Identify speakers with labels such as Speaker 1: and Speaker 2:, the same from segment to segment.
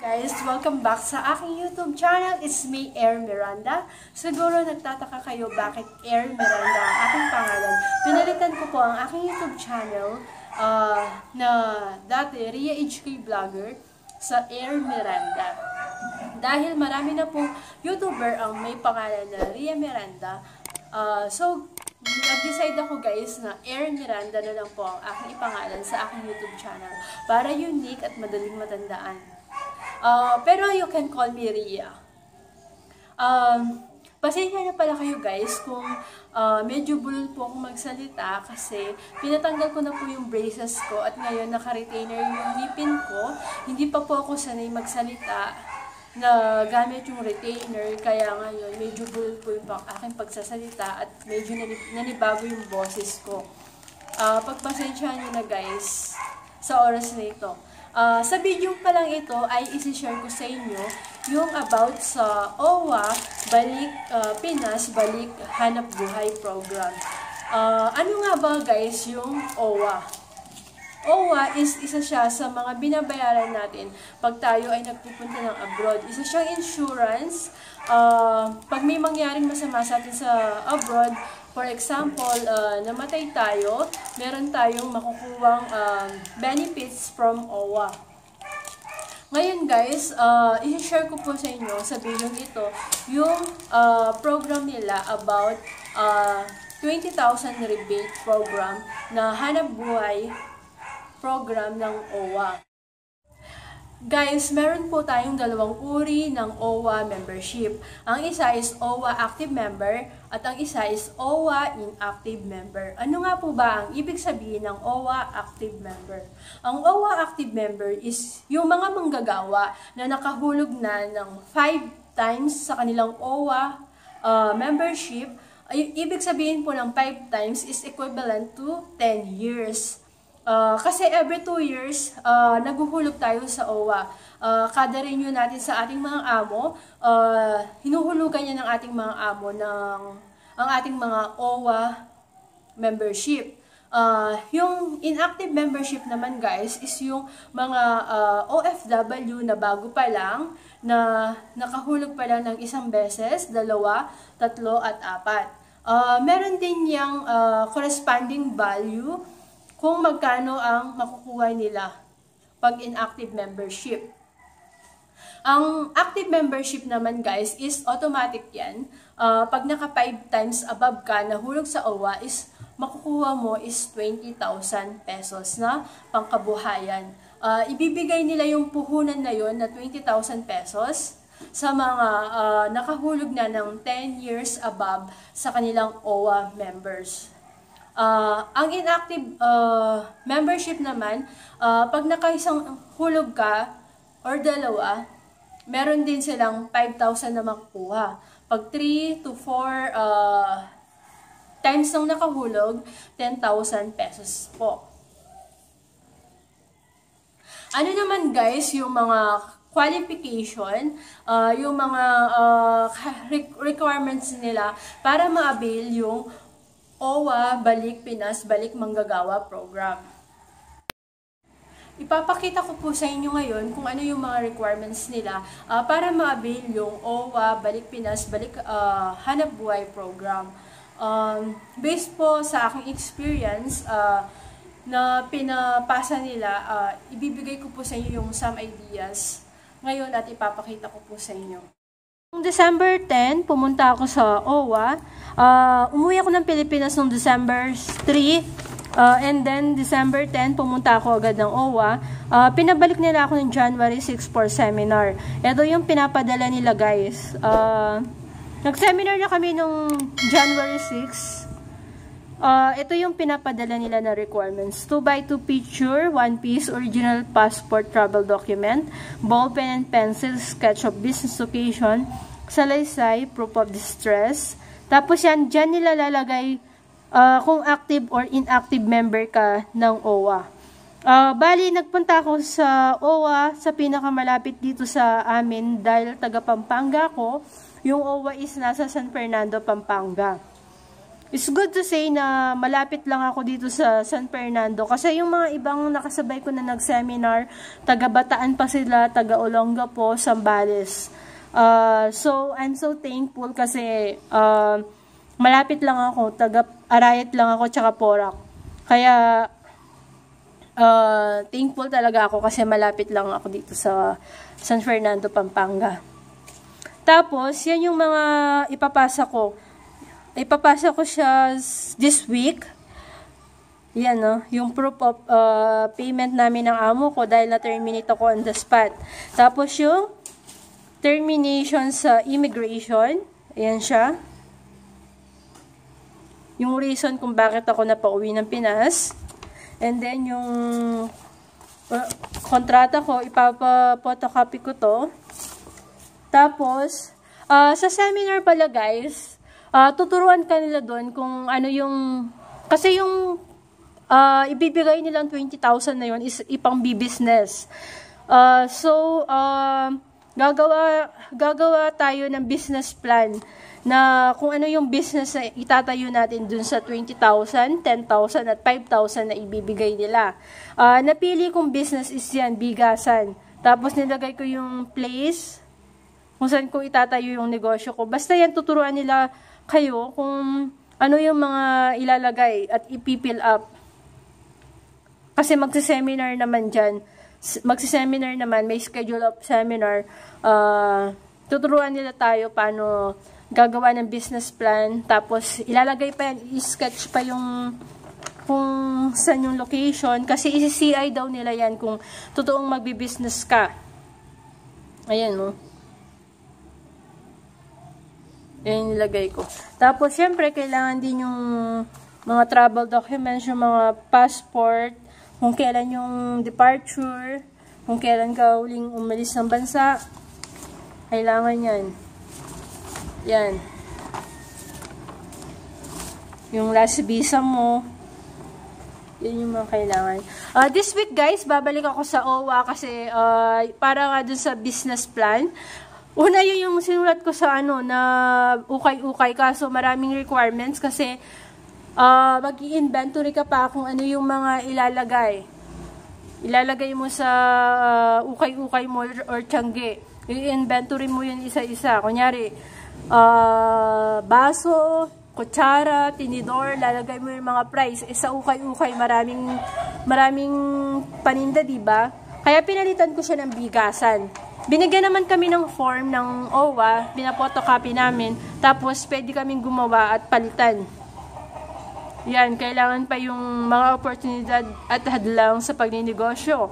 Speaker 1: Guys, welcome back sa aking YouTube channel. It's me, Air Miranda. Siguro nagtataka kayo bakit Air Miranda ang aking pangalan. Pinalitan ko po ang aking YouTube channel uh, na dati Ria HK Vlogger sa Air Miranda. Dahil marami na pong YouTuber ang may pangalan na Ria Miranda. Uh, so, nag-decide ako guys na Air Miranda na lang po ang aking ipangalan sa aking YouTube channel para unique at madaling matandaan. Uh, pero you can call me Ria. Um, pasensya na pala kayo guys kung uh, medyo bulol po akong magsalita kasi pinatanggal ko na po yung braces ko at ngayon naka-retainer yung ngipin ko. Hindi pa po ako sanay magsalita na gamit yung retainer kaya ngayon medyo bulol po yung aking pagsasalita at medyo nanibago yung boses ko. Uh, pagpasensya nyo na guys sa oras na ito. Uh, sa video pa lang ito ay isi-share ko sa inyo yung about sa OWA Balik uh, Pinas Balik Hanap Buhay Program. Uh, ano nga ba guys yung OWA? OWA is isa siya sa mga binabayaran natin pag tayo ay nagpupunta ng abroad. Isa siyang insurance. Uh, pag may mangyaring masama sa atin sa abroad, For example, uh, namatay tayo, meron tayong makukuwang uh, benefits from OWA. Ngayon guys, uh, i-share ko po sa inyo sa video ito yung uh, program nila about uh, 20,000 rebate program na hanap buhay program ng OWA. Guys, meron po tayong dalawang uri ng OWA membership. Ang isa is OWA Active Member at ang isa is OWA Inactive Member. Ano nga po ba ang ibig sabihin ng OWA Active Member? Ang OWA Active Member is yung mga manggagawa na nakahulog na ng 5 times sa kanilang OWA uh, membership. Ay, ibig sabihin po ng 5 times is equivalent to 10 years. Uh, kasi every 2 years, uh, naguhulog tayo sa OWA. Uh, kada renew natin sa ating mga amo, uh, hinuhulugan niya ng ating mga amo ng ang ating mga OWA membership. Uh, yung inactive membership naman guys is yung mga uh, OFW na bago pa lang na nakahulog pa lang ng isang beses, dalawa, tatlo at apat. Uh, meron din yung uh, corresponding value kung magkano ang makukuha nila pag inactive membership. Ang active membership naman guys is automatic yan. Uh, pag naka 5 times above ka nahulog sa OWA is makukuha mo is 20,000 pesos na pangkabuhayan. Uh, ibibigay nila yung puhunan na yon na 20,000 pesos sa mga uh, nakahulog na ng 10 years above sa kanilang OWA members. Uh, ang inactive uh, membership naman, uh, pag nakaisang hulog ka or dalawa, meron din silang 5,000 na makukuha. Pag 3 to 4 uh, times ng nakahulog, 10,000 pesos po. Ano naman guys yung mga qualification, uh, yung mga uh, requirements nila para ma-avail yung OWA Balik Pinas Balik Manggagawa Program. Ipapakita ko po sa inyo ngayon kung ano yung mga requirements nila uh, para ma-avail yung OWA Balik Pinas Balik uh, Hanap Buhay Program. Um, based po sa aking experience uh, na pinapasa nila, uh, ibibigay ko po sa inyo yung some ideas ngayon at ipapakita ko po sa inyo. Noong December 10, pumunta ako sa OWA. Uh, umuwi ako ng Pilipinas noong December 3. Uh, and then, December 10, pumunta ako agad ng OWA. Uh, pinabalik nila ako ng January 6 for seminar. Ito yung pinapadala nila, guys. Uh, Nag-seminar na kami noong January 6. Uh, ito yung pinapadala nila na requirements. 2x2 picture, 1 piece, original passport travel document, ball pen and pencil, sketch of business location, salaysay, proof of distress. Tapos yan, dyan nila lalagay uh, kung active or inactive member ka ng OWA. Uh, bali, nagpunta ako sa OWA sa pinakamalapit dito sa amin dahil taga Pampanga ko. Yung OWA is nasa San Fernando, Pampanga. it's good to say na malapit lang ako dito sa San Fernando kasi yung mga ibang nakasabay ko na nag-seminar, taga Bataan pa sila, taga Olongapo, Sambales. Uh, so, I'm so thankful kasi uh, malapit lang ako, taga Arayat lang ako, tsaka Porac. Kaya, uh, thankful talaga ako kasi malapit lang ako dito sa San Fernando, Pampanga. Tapos, yan yung mga ipapasa ko ipapasa ko siya this week. Yan, no? Yung proof of uh, payment namin ng amo ko dahil na-terminate ako on the spot. Tapos yung termination sa immigration. Ayan siya. Yung reason kung bakit ako napauwi ng Pinas. And then yung uh, kontrata ko, ipapa-photocopy ko to. Tapos, uh, sa seminar pala guys, uh, tuturuan ka nila doon kung ano yung, kasi yung uh, ibibigay nilang 20,000 na yun is ipang business. Uh, so, uh, gagawa, gagawa tayo ng business plan na kung ano yung business na itatayo natin dun sa 20,000, 10,000 at 5,000 na ibibigay nila. Uh, napili kong business is yan, bigasan. Tapos nilagay ko yung place, kung saan ko itatayo yung negosyo ko. Basta yan, tuturuan nila kayo kung ano yung mga ilalagay at ipipil up. Kasi magsi-seminar naman dyan. Magsi-seminar naman, may schedule of seminar. Uh, tuturuan nila tayo paano gagawa ng business plan. Tapos, ilalagay pa yan, i-sketch pa yung kung saan yung location. Kasi isi-CI daw nila yan kung totoong magbi-business ka. Ayan, no? Yan nilagay ko. Tapos, syempre, kailangan din yung mga travel documents, yung mga passport, kung kailan yung departure, kung kailan ka uling umalis ng bansa. Kailangan yan. Yan. Yung last visa mo. Yan yung mga kailangan. Uh, this week, guys, babalik ako sa OWA kasi uh, para nga dun sa business plan. Una yun yung sinulat ko sa ano na ukay-ukay kaso maraming requirements kasi uh, mag-inventory ka pa kung ano yung mga ilalagay. Ilalagay mo sa uh, ukay-ukay mo or tiyangge. I-inventory mo yun isa-isa. Kunyari, uh, baso, kutsara, tinidor, lalagay mo yung mga price. E sa ukay-ukay, maraming, maraming paninda, di ba? Kaya pinalitan ko siya ng bigasan. Binigyan naman kami ng form ng OWA, pinapotocopy namin, tapos pwede kaming gumawa at palitan. Yan, kailangan pa yung mga oportunidad at hadlang sa pagninegosyo.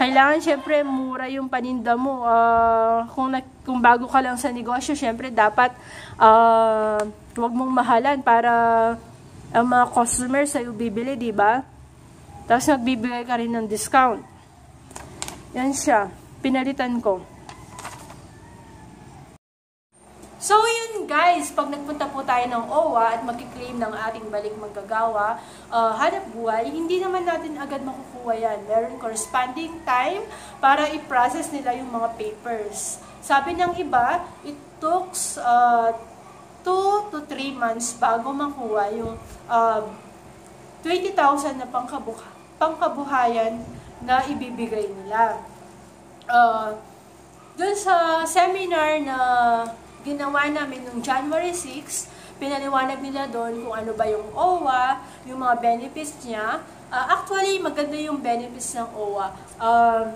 Speaker 1: Kailangan syempre mura yung paninda mo. Uh, kung, na, kung bago ka lang sa negosyo, syempre dapat uh, huwag mong mahalan para ang mga customers sa'yo bibili, di ba? Tapos nagbibigay ka rin ng discount. Yan siya pinalitan ko. So, yun guys, pag nagpunta po tayo ng OWA at magkiklaim ng ating balik magagawa, uh, hanap buhay, hindi naman natin agad makukuha yan. Meron corresponding time para i-process nila yung mga papers. Sabi ng iba, it took 2 uh, to 3 months bago makuha yung uh, 20,000 na pangkabuha, pangkabuhayan na ibibigay nila uh, dun sa seminar na ginawa namin noong January 6, pinaliwanag nila doon kung ano ba yung OWA, yung mga benefits niya. Uh, actually, maganda yung benefits ng OWA. Uh,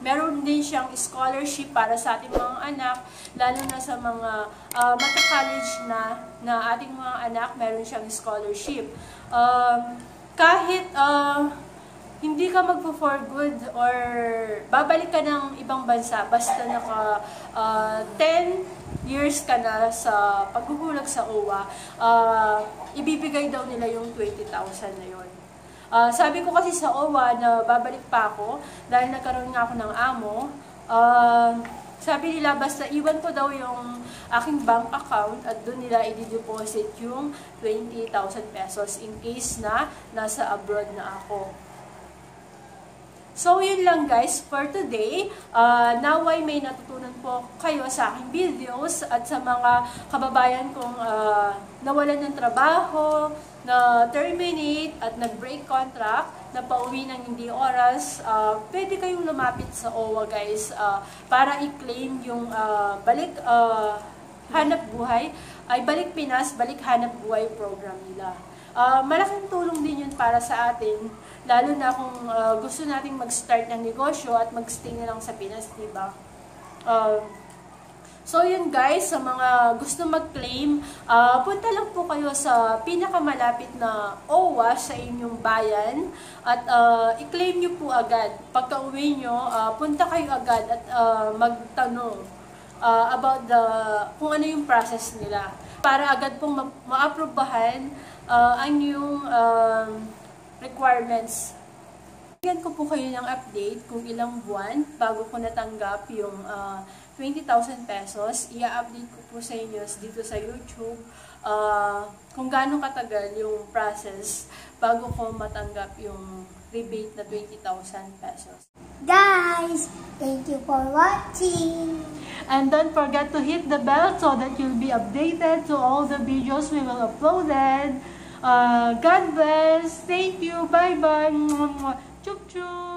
Speaker 1: meron din siyang scholarship para sa ating mga anak, lalo na sa mga uh, mata-college na, na ating mga anak, meron siyang scholarship. Uh, kahit uh, hindi ka magpo-for good or babalik ka ng ibang bansa basta naka uh, 10 years ka na sa paghuhulag sa OWA, uh, ibibigay daw nila yung 20,000 na yon. Uh, sabi ko kasi sa OWA na babalik pa ako dahil nagkaroon nga ako ng amo. Uh, sabi nila basta iwan ko daw yung aking bank account at doon nila i-deposit yung 20,000 pesos in case na nasa abroad na ako. So, yun lang guys for today. Uh, naway may natutunan po kayo sa aking videos at sa mga kababayan kong uh, nawalan ng trabaho, na terminate at nag-break contract, na pauwi ng hindi oras, uh, pwede kayong lumapit sa OWA guys uh, para i-claim yung uh, balik uh, hanap buhay, ay balik Pinas, balik hanap buhay program nila. Uh, malaking tulong din yun para sa atin, lalo na kung uh, gusto nating mag-start ng negosyo at mag-stay na lang sa Pinas, di ba? Uh, so yun guys, sa mga gusto mag-claim, uh, punta lang po kayo sa pinakamalapit na OWA sa inyong bayan at uh, i-claim nyo po agad. Pagka uwi nyo, uh, punta kayo agad at uh, magtanong uh, about the kung ano yung process nila para agad pong ma-aprobahan uh, ang yung um, requirements. Bigyan ko po kayo ng update kung ilang buwan bago ko natanggap yung uh, 20,000 pesos. Ia-update ko po sa inyo dito sa YouTube uh, kung gaano katagal yung process bago ko matanggap yung rebate na 20,000 pesos.
Speaker 2: Guys, thank you for watching.
Speaker 1: And don't forget to hit the bell so that you'll be updated to all the videos we will uploaded. Uh, God bless. Thank you. Bye-bye. Chup chup.